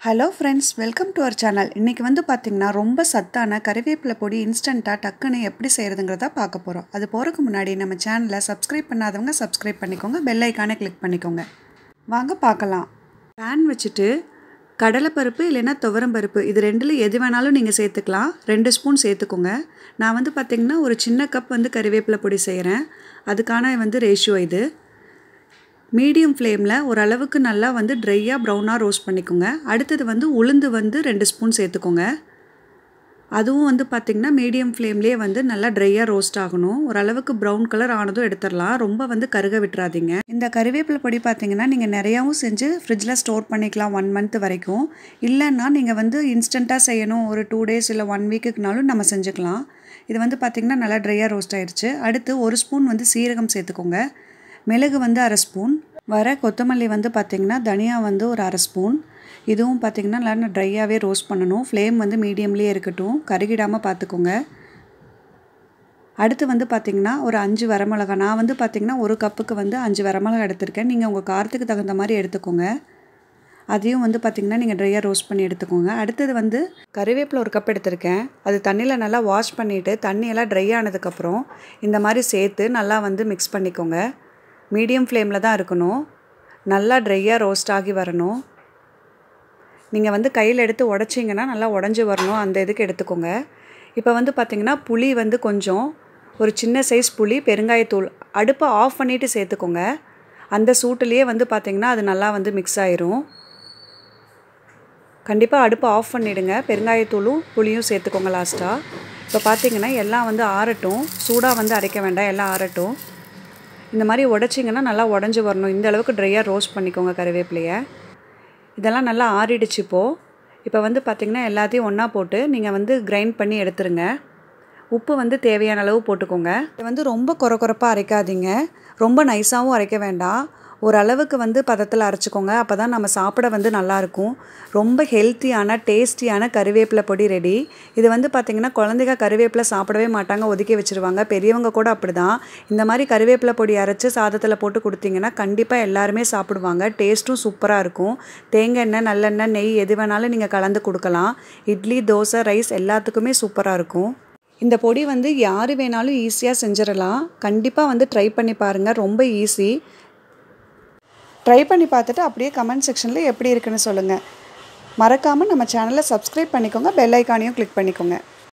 Hello friends welcome to our channel இன்றைக்கி வந்து பார்த்திங்கன்னா ரொம்ப சத்தான கறிவேப்பிலை பொடி இன்ஸ்டண்ட்டாக டக்குன்னு எப்படி செய்கிறதுங்கிறத பார்க்க போகிறோம் அது போகிறதுக்கு முன்னாடி நம்ம சேனலை சப்ஸ்கிரைப் பண்ணாதவங்க சப்ஸ்கிரைப் பண்ணிக்கோங்க பெல் ஐக்கானை கிளிக் பண்ணிக்கோங்க. வாங்க பார்க்கலாம். பேன் வச்சுட்டு கடலைப்பருப்பு இல்லைன்னா துவரம்பருப்பு இது ரெண்டில் எது வேணாலும் நீங்கள் சேர்த்துக்கலாம். ரெண்டு ஸ்பூன் சேர்த்துக்கோங்க. நான் வந்து பார்த்திங்கன்னா ஒரு சின்ன கப் வந்து கறிவேப்பிலை பொடி செய்கிறேன் அதுக்கான வந்து ரேஷியோ இது. மீடியம் ஃப்ளேமில் ஓரளவுக்கு நல்லா வந்து ட்ரையாக ப்ரௌனாக ரோஸ்ட் பண்ணிக்கோங்க. அடுத்தது வந்து உளுந்து வந்து ரெண்டு ஸ்பூன் சேர்த்துக்கோங்க. அதுவும் வந்து பார்த்திங்கன்னா மீடியம் ஃப்ளேம்லேயே வந்து நல்லா ட்ரையாக ரோஸ்ட் ஆகணும். ஓரளவுக்கு ப்ரௌன் கலர் ஆனதும் எடுத்துடலாம். ரொம்ப வந்து கருக விட்டுறாதீங்க. இந்த கருவேப்பிலை பொடி பார்த்திங்கன்னா நீங்கள் நிறையாவும் செஞ்சு ஃப்ரிட்ஜில் ஸ்டோர் பண்ணிக்கலாம் ஒன் மந்த் வரைக்கும். இல்லைன்னா நீங்கள் வந்து இன்ஸ்டண்ட்டாக செய்யணும். ஒரு டூ டேஸ் இல்லை ஒன் வீக்குக்குனாலும் நம்ம செஞ்சுக்கலாம். இது வந்து பார்த்திங்கன்னா நல்லா ட்ரையாக ரோஸ்ட் ஆயிடுச்சு அடுத்து ஒரு ஸ்பூன் வந்து சீரகம் சேர்த்துக்கோங்க. மிளகு வந்து அரை ஸ்பூன். வர கொத்தமல்லி வந்து பார்த்திங்கன்னா தனியா வந்து ஒரு அரை ஸ்பூன். இதுவும் பார்த்திங்கன்னா நல்லா ட்ரையாகவே ரோஸ்ட் பண்ணணும். ஃப்ளேம் வந்து மீடியம்லேயே இருக்கட்டும். கருகிடாமல் பார்த்துக்கோங்க அடுத்து வந்து பார்த்திங்கன்னா ஒரு அஞ்சு வரமிளகா. நான் வந்து பார்த்திங்கன்னா ஒரு கப்புக்கு வந்து அஞ்சு வரமிளகா எடுத்திருக்கேன். நீங்கள் உங்கள் காரத்துக்கு தகுந்த மாதிரி எடுத்துக்கோங்க. அதையும் வந்து பார்த்திங்கன்னா நீங்கள் ட்ரையாக ரோஸ்ட் பண்ணி எடுத்துக்கோங்க. அடுத்தது வந்து கறிவேப்பிலை ஒரு கப் எடுத்திருக்கேன். அது தண்ணியில் நல்லா வாஷ் பண்ணிவிட்டு தண்ணியெல்லாம் ட்ரை ஆனதுக்கப்புறம் இந்த மாதிரி சேர்த்து நல்லா வந்து மிக்ஸ் பண்ணிக்கோங்க. மீடியம் ஃப்ளேமில் தான் இருக்கணும். நல்லா ட்ரையாக ரோஸ்ட் ஆகி வரணும். நீங்கள் வந்து கையில் எடுத்து உடச்சிங்கன்னா நல்லா உடஞ்சி வரணும். அந்த இதுக்கு எடுத்துக்கோங்க. இப்போ வந்து பார்த்திங்கன்னா புளி வந்து கொஞ்சம் ஒரு சின்ன சைஸ் புளி பெருங்காயத்தூள் அடுப்பை ஆஃப் பண்ணிவிட்டு சேர்த்துக்கோங்க. அந்த சூட்டுலேயே வந்து பார்த்திங்கன்னா அது நல்லா வந்து மிக்ஸ் ஆயிரும். கண்டிப்பாக அடுப்பை ஆஃப் பண்ணிவிடுங்க பெருங்காயத்தூளும் புளியும் சேர்த்துக்கோங்க லாஸ்ட்டாக இப்போ பார்த்தீங்கன்னா எல்லாம் வந்து ஆறட்டும். சூடாக வந்து அரைக்க வேண்டாம். எல்லாம் ஆறட்டும். இந்த மாதிரி உடச்சிங்கன்னா நல்லா உடஞ்சி வரணும். இந்த அளவுக்கு ட்ரையாக ரோஸ்ட் பண்ணிக்கோங்க கருவேப்பிலையை. இதெல்லாம் நல்லா ஆறிடுச்சு இப்போது இப்போ வந்து பார்த்திங்கன்னா எல்லாத்தையும் ஒன்றா போட்டு நீங்கள் வந்து கிரைண்ட் பண்ணி எடுத்துருங்க. உப்பு வந்து தேவையான அளவு போட்டுக்கோங்க. இது வந்து ரொம்ப குறை குறைப்பாக அரைக்காதீங்க. ரொம்ப நைஸாகவும் அரைக்க வேண்டாம். ஓரளவுக்கு வந்து பதத்தில் அரைச்சிக்கோங்க. அப்போ தான் நம்ம சாப்பிட வந்து நல்லாயிருக்கும். ரொம்ப ஹெல்த்தியான டேஸ்டியான கருவேப்பிலை பொடி ரெடி இது வந்து பார்த்திங்கன்னா குழந்தைங்க கருவேப்பிலை சாப்பிடவே மாட்டாங்க ஒதுக்கி வச்சுருவாங்க. பெரியவங்க கூட அப்படி தான் இந்த மாதிரி கருவேப்பிலை பொடி அரைச்சி சாதத்தில் போட்டு கொடுத்தீங்கன்னா கண்டிப்பாக எல்லாருமே சாப்பிடுவாங்க. டேஸ்ட்டும் சூப்பராக இருக்கும். தேங்காய் எண்ணெய் நல்லெண்ணெய் நெய் எது வேணாலும் நீங்கள் கலந்து கொடுக்கலாம். இட்லி தோசை ரைஸ் எல்லாத்துக்குமே சூப்பராக இருக்கும். இந்த பொடி வந்து யார் வேணாலும் ஈஸியாக செஞ்சிடலாம். கண்டிப்பாக வந்து ட்ரை பண்ணி பாருங்கள் ரொம்ப ஈஸி ட்ரை பண்ணி பார்த்துட்டு அப்படியே கமெண்ட் செக்ஷனில் எப்படி இருக்குன்னு சொல்லுங்கள் மறக்காமல் நம்ம சேனலை சப்ஸ்கிரைப் பண்ணிக்கோங்க. பெல் ஐக்கானையும் கிளிக் பண்ணிக்கோங்க.